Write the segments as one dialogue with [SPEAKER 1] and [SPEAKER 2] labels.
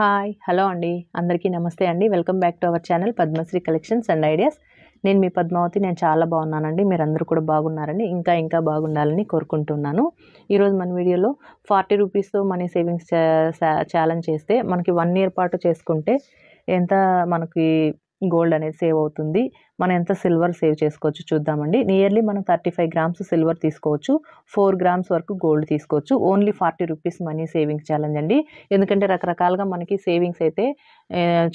[SPEAKER 1] Hi hello అండి. అందరికీ నమస్తే అండి. Welcome back to our channel Padmashri collections and ideas. నేను మీ పద్మావతి నేను చాలా బాగున్నానండి. మీరు అందరూ కూడా బాగున్నారండి ఇంకా ఇంకా బాగుండాలని కోరుకుంటున్నాను. ఈరోజు మన వీడియోలో ఫార్టీ రూపీస్తో మనీ సేవింగ్స్ ఛాలెంజ్ చేస్తే మనకి వన్ ఇయర్ పాటు చేసుకుంటే ఎంత మనకి గోల్డ్ అనేది సేవ్ అవుతుంది. మనం ఎంత సిల్వర్ సేవ్ చేసుకోవచ్చు చూద్దామండి. నియర్లీ మనం థర్టీ ఫైవ్ గ్రామ్స్ సిల్వర్ తీసుకోవచ్చు. ఫోర్ గ్రామ్స్ వరకు గోల్డ్ తీసుకోవచ్చు. Only forty rupees money savings challenge అండి. ఎందుకంటే రకరకాలుగా మనకి సేవింగ్స్ అయితే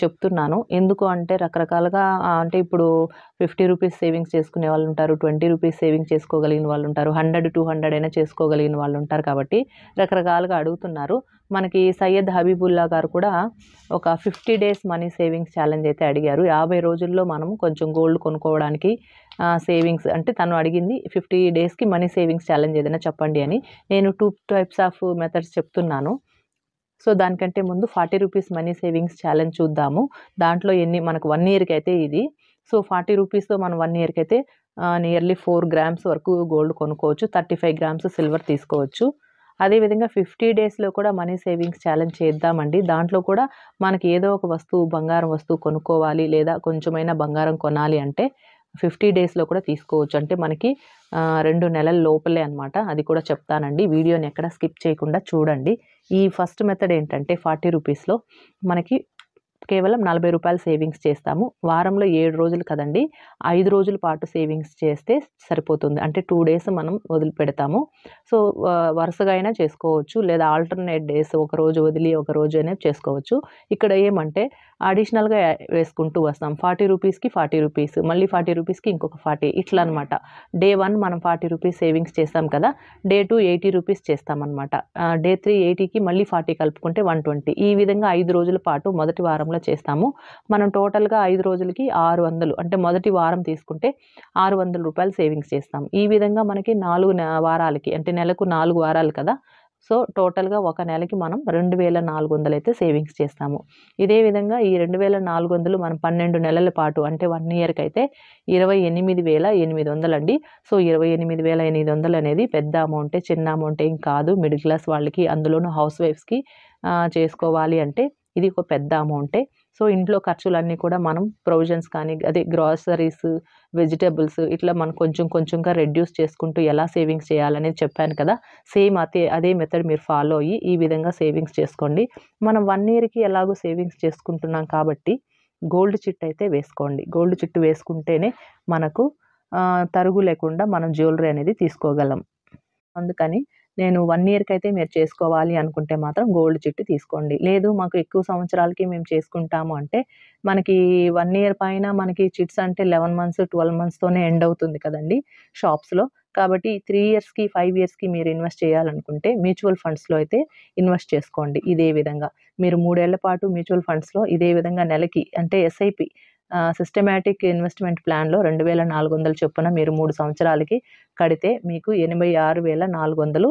[SPEAKER 1] చెప్తున్నాను. ఎందుకు అంటే రకరకాలుగా అంటే ఇప్పుడు ఫిఫ్టీ రూపీస్ సేవింగ్స్ చేసుకునే వాళ్ళు ఉంటారు ట్వంటీ రూపీస్ సేవింగ్ చేసుకోగలిగిన వాళ్ళు ఉంటారు హండ్రెడ్ టూ హండ్రెడ్ అయినా చేసుకోగలిగిన వాళ్ళు ఉంటారు కాబట్టి రకరకాలుగా అడుగుతున్నారు. మనకి సయ్యద్ హబీబుల్లా గారు కూడా ఒక fifty days money savings challenge అయితే అడిగారు. యాభై రోజుల్లో మనం కొంచెం గోల్డ్ కొనుక్కోవడానికి సేవింగ్స్ అంటే తను అడిగింది ఫిఫ్టీ డేస్కి మనీ సేవింగ్స్ ఛాలెంజ్ ఏదైనా చెప్పండి అని. నేను టూ టైప్స్ ఆఫ్ మెథడ్స్ చెప్తున్నాను. సో దానికంటే ముందు forty rupees money savings challenge చూద్దాము. దాంట్లో ఎన్ని మనకు వన్ ఇయర్కి అయితే ఇది. సో ఫార్టీ రూపీస్తో మనం వన్ ఇయర్కి అయితే నియర్లీ ఫోర్ గ్రామ్స్ వరకు గోల్డ్ కొనుక్కోవచ్చు. థర్టీ ఫైవ్ గ్రామ్స్ సిల్వర్ తీసుకోవచ్చు. అదేవిధంగా ఫిఫ్టీ డేస్లో కూడా మనీ సేవింగ్స్ ఛాలెంజ్ చేద్దామండి. దాంట్లో కూడా మనకి ఏదో ఒక వస్తువు బంగారం వస్తువు కొనుక్కోవాలి లేదా కొంచెమైనా బంగారం కొనాలి అంటే ఫిఫ్టీ డేస్లో కూడా తీసుకోవచ్చు. అంటే మనకి రెండు నెలల లోపలే అనమాట అది కూడా చెప్తానండి. వీడియోని ఎక్కడ స్కిప్ చేయకుండా చూడండి. ఈ ఫస్ట్ మెథడ్ ఏంటంటే ఫార్టీ రూపీస్లో మనకి కేవలం నలభై రూపాయలు సేవింగ్స్ చేస్తాము. వారంలో ఏడు రోజులు కదండి. ఐదు రోజుల పాటు సేవింగ్స్ చేస్తే సరిపోతుంది. అంటే టూ డేస్ మనం వదిలిపెడతాము. సో వరుసగా అయినా చేసుకోవచ్చు. లేదా ఆల్టర్నేట్ డేస్ ఒక రోజు వదిలి ఒక రోజు అయినా చేసుకోవచ్చు. ఇక్కడ ఏమంటే అడిషనల్గా వేసుకుంటూ వస్తాం. ఫార్టీ రూపీస్కి ఫార్టీ రూపీస్ మళ్ళీ ఫార్టీ రూపీస్కి ఇంకొక ఫార్టీ ఇట్లా అనమాట డే వన్ మనం ఫార్టీ రూపీస్ సేవింగ్స్ చేస్తాం కదా డే టూ ఎయిటీ రూపీస్ చేస్తామన్నమాట. డే త్రీ ఎయిటీకి మళ్ళీ ఫార్టీ కలుపుకుంటే వన్ ట్వంటీ. ఈ విధంగా ఐదు రోజుల పాటు మొదటి వారంలో చేస్తాము. మనం టోటల్గా ఐదు రోజులకి ఆరు వందలు అంటే మొదటి వారం తీసుకుంటే ఆరు వందల రూపాయలు సేవింగ్స్ చేస్తాం. ఈ విధంగా మనకి నాలుగు నె- వారాలకి అంటే నెలకు నాలుగు వారాలు కదా సో టోటల్గా ఒక నెలకి మనం రెండు వేల నాలుగు వందలు అయితే సేవింగ్స్ చేస్తాము. ఇదే విధంగా ఈ రెండు వేల నాలుగు వందలు మనం పన్నెండు నెలల పాటు అంటే వన్ ఇయర్కి అయితే ఇరవై ఎనిమిది వేల ఎనిమిది వందలు అండి. సో ఇరవై ఎనిమిది వేల ఎనిమిది వందలు అనేది పెద్ద అమౌంటే చిన్న అమౌంట్ ఏం కాదు. మిడిల్ క్లాస్ వాళ్ళకి అందులోనూ హౌస్ వైఫ్స్కి చేసుకోవాలి అంటే ఇది ఒక పెద్ద అమౌంటే. సో ఇంట్లో ఖర్చులన్నీ కూడా మనం ప్రొవిజన్స్ కానీ అదే గ్రాసరీస్ వెజిటేబుల్స్ ఇట్లా మనం కొంచెం కొంచెంగా రెడ్యూస్ చేసుకుంటూ ఎలా సేవింగ్స్ చేయాలనేది చెప్పాను కదా సేమ్ అదే అదే మెథడ్ మీరు ఫాలో అయ్యి ఈ విధంగా సేవింగ్స్ చేసుకోండి. మనం వన్ ఇయర్కి ఎలాగో సేవింగ్స్ చేసుకుంటున్నాం కాబట్టి గోల్డ్ చిట్ అయితే వేసుకోండి. గోల్డ్ చిట్టు వేసుకుంటేనే మనకు తరుగు లేకుండా మనం జ్యువెలరీ అనేది తీసుకోగలం. అందుకని నేను వన్ ఇయర్కి అయితే మీరు చేసుకోవాలి అనుకుంటే మాత్రం గోల్డ్ చిట్టు తీసుకోండి. లేదు మాకు ఎక్కువ సంవత్సరాలకి మేము చేసుకుంటాము అంటే మనకి వన్ ఇయర్ పైన మనకి చిట్స్ అంటే లెవెన్ మంత్స్ ట్వెల్వ్ మంత్స్తోనే ఎండ్ అవుతుంది కదండి షాప్స్లో కాబట్టి త్రీ ఇయర్స్కి ఫైవ్ ఇయర్స్కి మీరు ఇన్వెస్ట్ చేయాలనుకుంటే మ్యూచువల్ ఫండ్స్లో అయితే ఇన్వెస్ట్ చేసుకోండి ఇదే విధంగా. మీరు మూడేళ్ళ పాటు మ్యూచువల్ ఫండ్స్లో ఇదే విధంగా నెలకి అంటే ఎస్ఐపి సిస్టమేటిక్ ఇన్వెస్ట్మెంట్ ప్లాన్లో రెండు వేల నాలుగు వందల చొప్పున మీరు మూడు సంవత్సరాలకి కడితే మీకు ఎనభై ఆరు వేల నాలుగు వందలు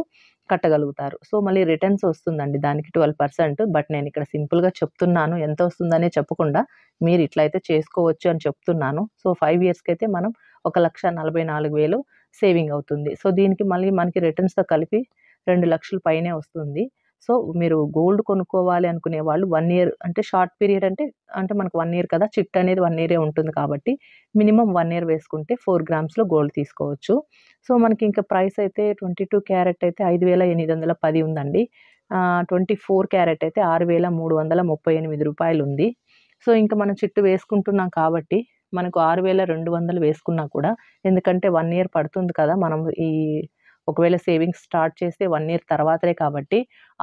[SPEAKER 1] కట్టగలుగుతారు. సో మళ్ళీ రిటర్న్స్ వస్తుందండి దానికి ట్వెల్వ్ పర్సెంట్ బట్ నేను ఇక్కడ సింపుల్గా చెప్తున్నాను. ఎంత వస్తుందనే చెప్పకుండా మీరు ఇట్లయితే చేసుకోవచ్చు అని చెప్తున్నాను. సో ఫైవ్ ఇయర్స్కి అయితే మనం ఒక లక్ష నలభై నాలుగు వేలు సేవింగ్ అవుతుంది. సో దీనికి మళ్ళీ మనకి రిటర్న్స్తో కలిపి రెండు లక్షల పైనే వస్తుంది. సో మీరు గోల్డ్ కొనుక్కోవాలి అనుకునే వాళ్ళు వన్ ఇయర్ అంటే షార్ట్ పీరియడ్ అంటే అంటే మనకు వన్ ఇయర్ కదా చిట్ అనేది వన్ ఇయరే ఉంటుంది కాబట్టి మినిమం వన్ ఇయర్ వేసుకుంటే ఫోర్ గ్రామ్స్లో గోల్డ్ తీసుకోవచ్చు. సో మనకి ఇంకా ప్రైస్ అయితే ట్వంటీ టూ క్యారెట్ అయితే ఐదు వేల ఎనిమిది వందల పది ఉందండి. ట్వంటీ ఫోర్ క్యారెట్ అయితే ఆరు వేల మూడు వందల ముప్పై ఎనిమిది రూపాయలు ఉంది. సో ఇంకా మనం చిట్టు వేసుకుంటున్నాం కాబట్టి మనకు ఆరు వేల రెండు వందలు వేసుకున్నా కూడా ఎందుకంటే వన్ ఇయర్ పడుతుంది కదా మనం ఈ ఒకవేళ సేవింగ్స్ స్టార్ట్ చేస్తే వన్ ఇయర్ తర్వాతనే కాబట్టి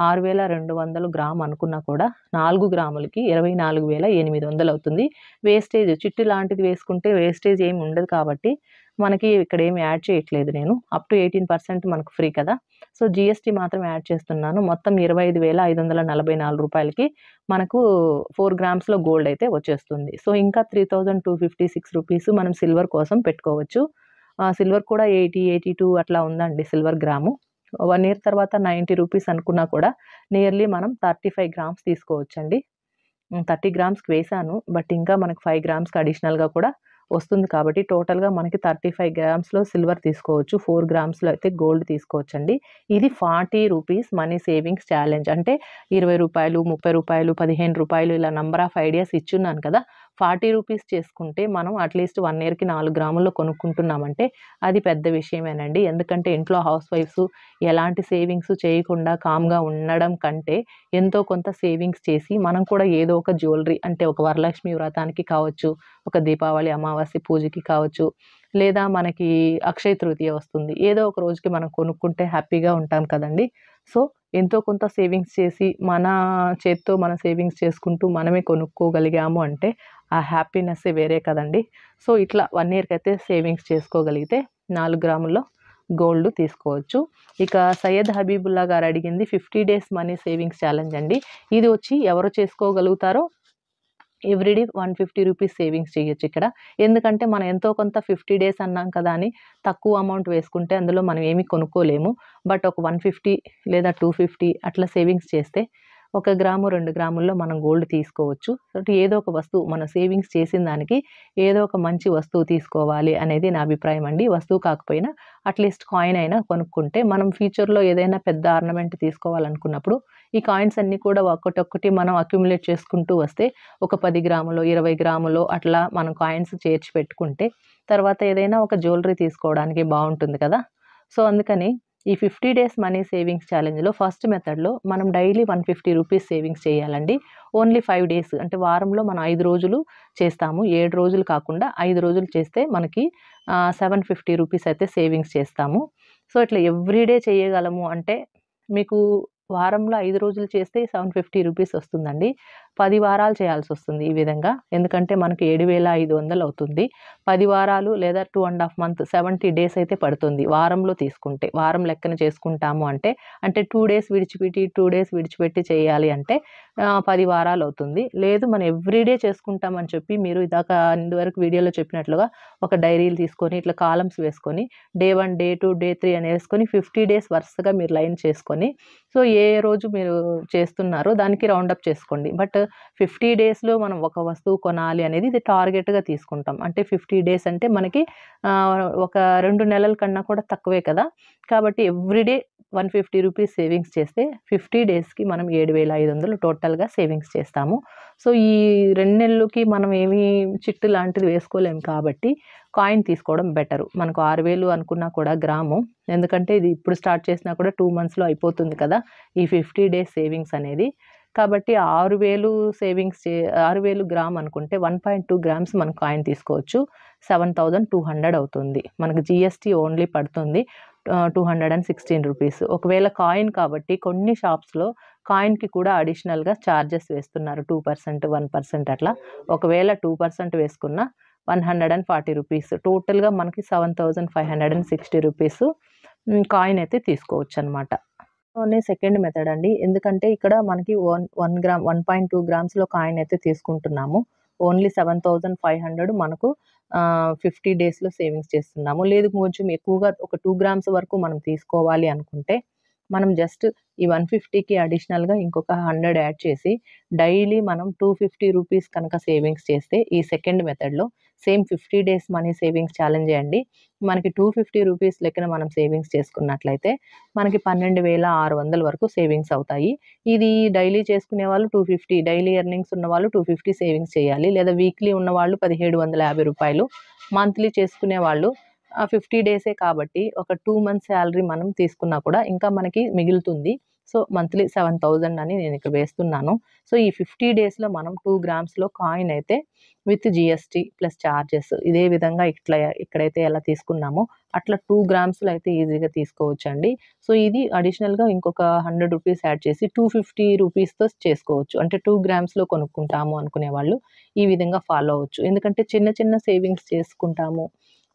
[SPEAKER 1] ఆరు వేల రెండు వందలు గ్రామ్ అనుకున్నా కూడా నాలుగు గ్రాములకి ఇరవై నాలుగు వేల ఎనిమిది వందలు అవుతుంది. వేస్టేజ్ చిట్టు లాంటిది వేసుకుంటే వేస్టేజ్ ఏమి ఉండదు కాబట్టి మనకి ఇక్కడ ఏమి యాడ్ చేయట్లేదు నేను. అప్ టు ఎయిటీన్ పర్సెంట్ మనకు ఫ్రీ కదా. సో జిఎస్టీ మాత్రం యాడ్ చేస్తున్నాను. మొత్తం ఇరవై ఐదు వేల ఐదు వందల నలభై నాలుగు రూపాయలకి మనకు ఫోర్ గ్రామ్స్లో గోల్డ్ అయితే వచ్చేస్తుంది. సో ఇంకా three thousand two fifty six rupees మనం సిల్వర్ కోసం పెట్టుకోవచ్చు. సిల్వర్ కూడా ఎయిటీ ఎయిటీ టూ అట్లా ఉందండి సిల్వర్ గ్రాము. వన్ ఇయర్ తర్వాత నైంటీ రూపీస్ అనుకున్నా కూడా నియర్లీ మనం థర్టీ ఫైవ్ గ్రామ్స్ తీసుకోవచ్చండి. థర్టీ గ్రామ్స్కి వేసాను బట్ ఇంకా మనకు ఫైవ్ గ్రామ్స్కి అడిషనల్గా కూడా వస్తుంది కాబట్టి టోటల్గా మనకి థర్టీ ఫైవ్ గ్రామ్స్లో సిల్వర్ తీసుకోవచ్చు ఫోర్ గ్రామ్స్లో అయితే గోల్డ్ తీసుకోవచ్చండి. ఇది forty rupees money savings challenge. అంటే ఇరవై రూపాయలు ముప్పై రూపాయలు పదిహేను రూపాయలు ఇలా నంబర్ ఆఫ్ ఐడియాస్ ఇచ్చున్నాను కదా ఫార్టీ రూపీస్ చేసుకుంటే మనం అట్లీస్ట్ వన్ ఇయర్కి నాలుగు గ్రాముల్లో కొనుక్కుంటున్నామంటే అది పెద్ద విషయమేనండి. ఎందుకంటే ఇంట్లో హౌస్ వైఫ్స్ ఎలాంటి సేవింగ్స్ చేయకుండా కామ్గా ఉండడం కంటే ఎంతో కొంత సేవింగ్స్ చేసి మనం కూడా ఏదో ఒక జ్యువెలరీ అంటే ఒక వరలక్ష్మి వ్రతానికి కావచ్చు ఒక దీపావళి అమావాస్య పూజకి కావచ్చు లేదా మనకి అక్షయ తృతీయ వస్తుంది. ఏదో ఒక రోజుకి మనం కొనుక్కుంటే హ్యాపీగా ఉంటాం కదండి. సో ఎంతో కొంత సేవింగ్స్ చేసి మన చేత్తో మన సేవింగ్స్ చేసుకుంటూ మనమే కొనుక్కోగలిగాము అంటే ఆ హ్యాపీనెస్ వేరే కదండి. సో ఇట్లా వన్ ఇయర్కి అయితే సేవింగ్స్ చేసుకోగలిగితే నాలుగు గ్రాముల్లో గోల్డ్ తీసుకోవచ్చు. ఇక సయ్యద్ హబీబుల్లా గారు అడిగింది fifty days money savings challenge అండి. ఇది వచ్చి ఎవరు చేసుకోగలుగుతారో everyday one fifty rupees savings చేయొచ్చు ఇక్కడ. ఎందుకంటే మనం ఎంతో కొంత ఫిఫ్టీ డేస్ అన్నాం కదా అని తక్కువ అమౌంట్ వేసుకుంటే అందులో మనం ఏమీ కొనుక్కోలేము. బట్ ఒక వన్ ఫిఫ్టీ లేదా టూ ఫిఫ్టీ అట్లా సేవింగ్స్ చేస్తే ఒక గ్రాము రెండు గ్రాముల్లో మనం గోల్డ్ తీసుకోవచ్చు. కాబట్టి ఏదో ఒక వస్తువు మన సేవింగ్స్ చేసిన దానికి ఏదో ఒక మంచి వస్తువు తీసుకోవాలి అనేది నా అభిప్రాయం అండి. వస్తువు కాకపోయినా అట్లీస్ట్ కాయిన్ అయినా కొనుక్కుంటే మనం ఫ్యూచర్లో ఏదైనా పెద్ద ఆర్నమెంట్ తీసుకోవాలనుకున్నప్పుడు ఈ కాయిన్స్ అన్నీ కూడా ఒక్కటొక్కటి మనం అక్యుములేట్ చేసుకుంటూ వస్తే ఒక పది గ్రాములో ఇరవై గ్రాములు అట్లా మనం కాయిన్స్ చేర్చి పెట్టుకుంటే తర్వాత ఏదైనా ఒక జ్యువెలరీ తీసుకోవడానికి బాగుంటుంది కదా. సో అందుకని ఈ ఫిఫ్టీ డేస్ మనీ సేవింగ్స్ ఛాలెంజ్లో ఫస్ట్ మెథడ్లో మనం daily one fifty rupees savings చేయాలండి. ఓన్లీ ఫైవ్ డేస్ అంటే వారంలో మనం ఐదు రోజులు చేస్తాము. ఏడు రోజులు కాకుండా ఐదు రోజులు చేస్తే మనకి సెవెన్ ఫిఫ్టీ రూపీస్ అయితే సేవింగ్స్ చేస్తాము. సో ఇట్లా ఎవ్రీడే చేయగలము అంటే మీకు వారంలో ఐదు రోజులు చేస్తే సెవెన్ ఫిఫ్టీ రూపీస్ వస్తుందండి. పది వారాలు చేయాల్సి వస్తుంది ఈ విధంగా. ఎందుకంటే మనకి ఏడు వేల ఐదు వందలు అవుతుంది. పది వారాలు లేదా two and half month seventy days అయితే పడుతుంది వారంలో తీసుకుంటే. వారం లెక్కన చేసుకుంటాము అంటే అంటే టూ డేస్ విడిచిపెట్టి టూ డేస్ విడిచిపెట్టి చేయాలి అంటే పది వారాలు అవుతుంది. లేదు మనం ఎవ్రీడే చేసుకుంటామని చెప్పి మీరు ఇదాక ఇంతవరకు వీడియోలో చెప్పినట్లుగా ఒక డైరీలు తీసుకొని ఇట్లా కాలమ్స్ వేసుకొని day one day two day three అని వేసుకొని ఫిఫ్టీ డేస్ వరుసగా మీరు లైన్ చేసుకొని సో ఏ రోజు మీరు చేస్తున్నారో దానికి రౌండప్ చేసుకోండి. బట్ ఫిఫ్టీ డేస్లో మనం ఒక వస్తువు కొనాలి అనేది ఇది టార్గెట్గా తీసుకుంటాం. అంటే ఫిఫ్టీ డేస్ అంటే మనకి ఒక రెండు నెలల కన్నా కూడా తక్కువే కదా. కాబట్టి everyday one fifty rupees savings చేస్తే ఫిఫ్టీ డేస్కి మనం ఏడు వేల ఐదు వందలు టోటల్గా సేవింగ్స్ చేస్తాము. సో ఈ రెండు నెలలకి మనం ఏమీ చిట్టు లాంటిది వేసుకోలేము కాబట్టి కాయిన్ తీసుకోవడం బెటరు. మనకు ఆరు వేలు అనుకున్నా కూడా గ్రాము. ఎందుకంటే ఇది ఇప్పుడు స్టార్ట్ చేసినా కూడా టూ మంత్స్లో అయిపోతుంది కదా. ఈ ఫిఫ్టీ డేస్ సేవింగ్స్ అనేది. కాబట్టి ఆరు వేలు సేవింగ్స్ చే ఆరు వేలు గ్రామ్ అనుకుంటే వన్ పాయింట్ టూ గ్రామ్స్ మనం కాయిన్ తీసుకోవచ్చు. సెవెన్ థౌజండ్ టూ హండ్రెడ్ అవుతుంది. మనకు జిఎస్టీ ఓన్లీ పడుతుంది. Two hundred and sixteen rupees. ఒకవేళ కాయిన్ కాబట్టి కొన్ని షాప్స్లో కాయిన్కి కూడా అడిషనల్గా ఛార్జెస్ వేస్తున్నారు. టూ పర్సెంట్ వన్ పర్సెంట్ అట్లా. ఒకవేళ టూ పర్సెంట్ వేసుకున్న one hundred and forty rupees. టోటల్గా మనకి seven thousand five hundred and sixty rupees coin అయితే తీసుకోవచ్చు అనమాట సెకండ్ మెథడ్ అండి. ఎందుకంటే ఇక్కడ మనకి one one gram one point two గ్రామ్స్లో coin అయితే తీసుకుంటున్నాము. Only seven thousand five hundred మనకు ఫిఫ్టీ డేస్లో సేవింగ్స్ చేస్తున్నాము. లేదు కొంచెం ఎక్కువగా ఒక టూ గ్రామ్స్ వరకు మనం తీసుకోవాలి అనుకుంటే మనం జస్ట్ ఈ వన్ ఫిఫ్టీకి అడిషనల్గా ఇంకొక హండ్రెడ్ యాడ్ చేసి డైలీ మనం టూ ఫిఫ్టీ రూపీస్ కనుక సేవింగ్స్ చేస్తే ఈ సెకండ్ మెథడ్లో same fifty days money savings challenge చేయండి. మనకి టూ ఫిఫ్టీ రూపీస్ లెక్కన మనం సేవింగ్స్ చేసుకున్నట్లయితే మనకి పన్నెండు వేల ఆరు వందల వరకు సేవింగ్స్ అవుతాయి. ఇది డైలీ చేసుకునే వాళ్ళు టూ ఫిఫ్టీ డైలీ ఎర్నింగ్స్ ఉన్న వాళ్ళు టూ ఫిఫ్టీ సేవింగ్స్ చేయాలి. లేదా వీక్లీ ఉన్న వాళ్ళు పదిహేడు వందల యాభై రూపాయలు మంత్లీ చేసుకునే వాళ్ళు ఫిఫ్టీ డేసే కాబట్టి ఒక టూ మంత్స్ శాలరీ మనం తీసుకున్నా కూడా ఇంకా మనకి మిగులుతుంది. సో మంత్లీ సెవెన్ థౌజండ్ అని నేను ఇక్కడ వేస్తున్నాను. సో ఈ ఫిఫ్టీ డేస్లో మనం టూ గ్రామ్స్లో కాయిన్ అయితే విత్ జిఎస్టీ ప్లస్ ఛార్జెస్ ఇదే విధంగా ఇట్లా ఇక్కడైతే ఎలా తీసుకున్నామో అట్లా టూ గ్రామ్స్లో అయితే ఈజీగా తీసుకోవచ్చు అండి సో ఇది అడిషనల్గా ఇంకొక హండ్రెడ్ రూపీస్ యాడ్ చేసి టూ ఫిఫ్టీ రూపీస్తో చేసుకోవచ్చు. అంటే టూ గ్రామ్స్లో కొనుక్కుంటాము అనుకునే వాళ్ళు ఈ విధంగా ఫాలో అవ్వచ్చు. ఎందుకంటే చిన్న చిన్న సేవింగ్స్ చేసుకుంటాము.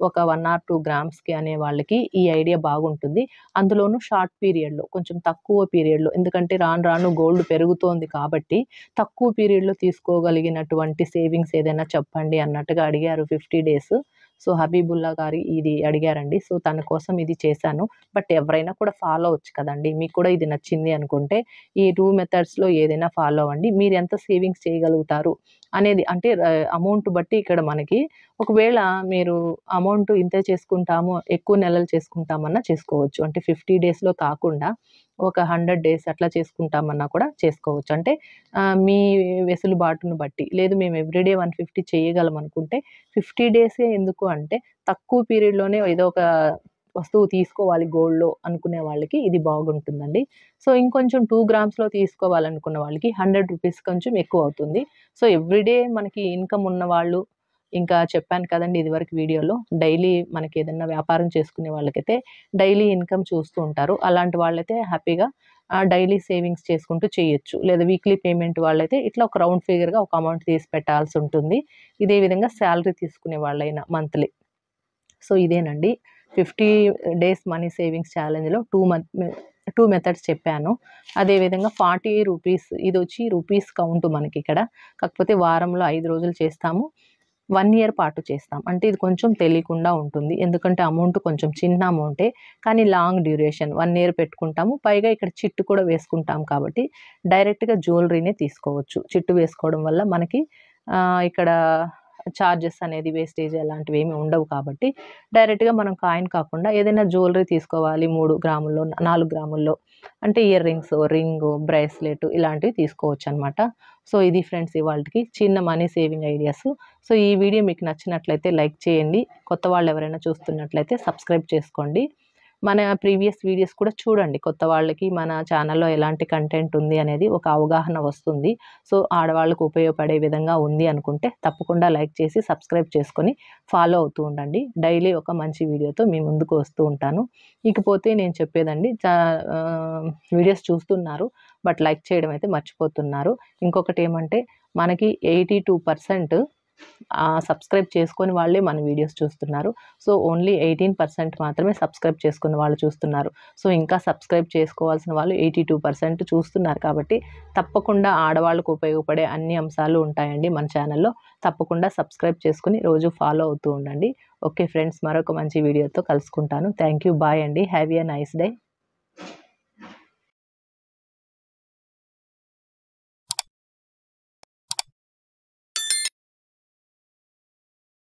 [SPEAKER 1] ఒక వన్ ఆర్ టూ గ్రామ్స్కి అనే వాళ్ళకి ఈ ఐడియా బాగుంటుంది. అందులోనూ షార్ట్ పీరియడ్లో కొంచెం తక్కువ పీరియడ్లో ఎందుకంటే రాను రాను గోల్డ్ పెరుగుతోంది కాబట్టి తక్కువ పీరియడ్లో తీసుకోగలిగినటువంటి సేవింగ్స్ ఏదైనా చెప్పండి అన్నట్టుగా అడిగారు ఫిఫ్టీ డేస్ సో హబీబుల్లా గారు ఇది అడిగారండి. సో తన కోసం ఇది చేశాను. బట్ ఎవరైనా కూడా ఫాలో అవచ్చు కదండి. మీకు కూడా ఇది నచ్చింది అనుకుంటే ఈ టూ మెథడ్స్లో ఏదైనా ఫాలో అవ్వండి. మీరు ఎంత సేవింగ్స్ చేయగలుగుతారు? అనేది అంటే అమౌంట్ బట్టి ఇక్కడ మనకి ఒకవేళ మీరు అమౌంట్ ఇంతే చేసుకుంటాము ఎక్కువ నెలలు చేసుకుంటామన్నా చేసుకోవచ్చు. అంటే ఫిఫ్టీ డేస్లో కాకుండా ఒక హండ్రెడ్ డేస్ అట్లా చేసుకుంటామన్నా కూడా చేసుకోవచ్చు. అంటే మీ వెసులుబాటును బట్టి. లేదు మేము ఎవ్రీడే వన్ ఫిఫ్టీ చేయగలం అనుకుంటే ఫిఫ్టీ డేసే ఎందుకు అంటే తక్కువ పీరియడ్లోనే ఏదో ఒక వస్తువు తీసుకోవాలి గోల్డ్లో అనుకునే వాళ్ళకి ఇది బాగుంటుందండి. సో ఇంకొంచెం టూ గ్రామ్స్లో తీసుకోవాలనుకున్న వాళ్ళకి హండ్రెడ్ రూపీస్ కొంచెం ఎక్కువ అవుతుంది. సో ఎవ్రీడే మనకి ఇన్కమ్ ఉన్న వాళ్ళు ఇంకా చెప్పాను కదండి ఇదివరకు వీడియోలో డైలీ మనకి ఏదైనా వ్యాపారం చేసుకునే వాళ్ళకైతే డైలీ ఇన్కమ్ చూస్తూ ఉంటారు. అలాంటి వాళ్ళైతే హ్యాపీగా డైలీ సేవింగ్స్ చేసుకుంటూ చేయొచ్చు. లేదా వీక్లీ పేమెంట్ వాళ్ళైతే ఇట్లా ఒక రౌండ్ ఫిగర్గా ఒక అమౌంట్ తీసి పెట్టాల్సి ఉంటుంది. ఇదే విధంగా శాలరీ తీసుకునే వాళ్ళైనా మంత్లీ. సో ఇదేనండి. ఫిఫ్టీ డేస్ మనీ సేవింగ్స్ ఛాలెంజ్లో టూ మంత్ టూ మెథడ్స్ చెప్పాను. అదేవిధంగా ఫార్టీ రూపీస్ ఇది వచ్చి రూపీస్ కౌంట్ మనకి ఇక్కడ. కాకపోతే వారంలో ఐదు రోజులు చేస్తాము. వన్ ఇయర్ పాటు చేస్తాం. అంటే ఇది కొంచెం తెలియకుండా ఉంటుంది. ఎందుకంటే అమౌంట్ కొంచెం చిన్న అమౌంటే. కానీ లాంగ్ డ్యూరేషన్ వన్ ఇయర్ పెట్టుకుంటాము. పైగా ఇక్కడ చిట్టు కూడా వేసుకుంటాం కాబట్టి డైరెక్ట్గా జ్యువెలరీనే తీసుకోవచ్చు. చిట్టు వేసుకోవడం వల్ల మనకి ఇక్కడ ఛార్జెస్ అనేది వేస్టేజ్ అలాంటివి ఏమి ఉండవు కాబట్టి డైరెక్ట్గా మనం కాయిన్ కాకుండా ఏదైనా జ్యువెలరీ తీసుకోవాలి మూడు గ్రాముల్లో నాలుగు గ్రాముల్లో. అంటే ఇయర్ రింగ్స్ రింగ్ బ్రేస్లెట్ ఇలాంటివి తీసుకోవచ్చు అనమాట సో ఇది ఫ్రెండ్స్ ఇవాళకి చిన్న మనీ సేవింగ్ ఐడియాస్ సో ఈ వీడియో మీకు నచ్చినట్లయితే లైక్ చేయండి. కొత్త వాళ్ళు ఎవరైనా చూస్తున్నట్లయితే సబ్స్క్రైబ్ చేసుకోండి. మన ప్రీవియస్ వీడియోస్ కూడా చూడండి. కొత్త వాళ్ళకి మన ఛానల్లో ఎలాంటి కంటెంట్ ఉంది అనేది ఒక అవగాహన వస్తుంది. సో ఆడవాళ్ళకు ఉపయోగపడే విధంగా ఉంది అనుకుంటే తప్పకుండా లైక్ చేసి సబ్స్క్రైబ్ చేసుకొని ఫాలో అవుతూ ఉండండి. డైలీ ఒక మంచి వీడియోతో మీ ముందుకు వస్తూ ఉంటాను. ఇకపోతే నేను చెప్పేదండి చా వీడియోస్ చూస్తున్నారు బట్ లైక్ చేయడం అయితే మర్చిపోతున్నారు. ఇంకొకటి ఏమంటే మనకి ఎయిటీ టూ పర్సెంట్ సబ్స్క్రైబ్ చేసుకొని వాళ్ళే మన వీడియోస్ చూస్తున్నారు. సో ఓన్లీ ఎయిటీన్ పర్సెంట్ మాత్రమే సబ్స్క్రైబ్ చేసుకున్న వాళ్ళు చూస్తున్నారు. సో ఇంకా సబ్స్క్రైబ్ చేసుకోవాల్సిన వాళ్ళు ఎయిటీ టూ పర్సెంట్ చూస్తున్నారు కాబట్టి తప్పకుండా ఆడవాళ్ళకు ఉపయోగపడే అన్ని అంశాలు ఉంటాయండి మన ఛానల్లో. తప్పకుండా సబ్స్క్రైబ్ చేసుకుని రోజు ఫాలో అవుతూ ఉండండి. ఓకే ఫ్రెండ్స్ మరొక మంచి వీడియోతో కలుసుకుంటాను. థ్యాంక్ యూ బాయ్ అండి. Have a nice day